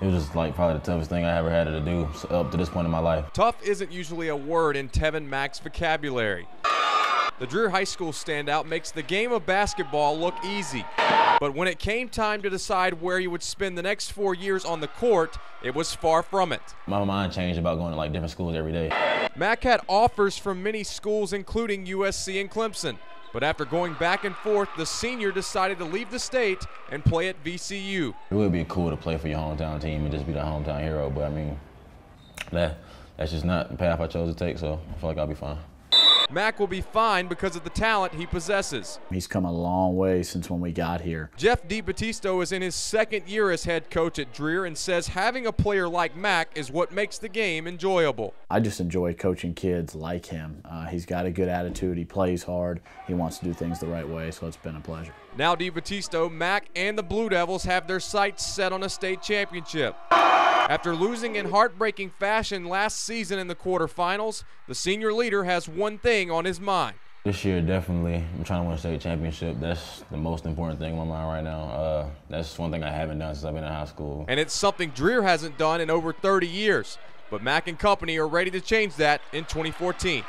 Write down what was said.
It was just like probably the toughest thing I ever had to do up to this point in my life. Tough isn't usually a word in Tevin Mack's vocabulary. The Dreher High School standout makes the game of basketball look easy. But when it came time to decide where he would spend the next four years on the court, it was far from it. My mind changed about going to like different schools every day. Mack had offers from many schools, including USC and Clemson. But after going back and forth, the senior decided to leave the state and play at VCU. It would be cool to play for your hometown team and just be the hometown hero, but I mean, that that's just not the path I chose to take, so I feel like I'll be fine. Mack will be fine because of the talent he possesses. He's come a long way since when we got here. Jeff DiBattisto is in his second year as head coach at Dreher and says having a player like Mack is what makes the game enjoyable. I just enjoy coaching kids like him. Uh, he's got a good attitude. He plays hard. He wants to do things the right way, so it's been a pleasure. Now DiBattisto, Mack, and the Blue Devils have their sights set on a state championship. After losing in heartbreaking fashion last season in the quarterfinals, the senior leader has one thing on his mind. This year, definitely, I'm trying to win a state championship. That's the most important thing in my mind right now. Uh, that's one thing I haven't done since I've been in high school. And it's something Dreher hasn't done in over 30 years. But Mack and company are ready to change that in 2014.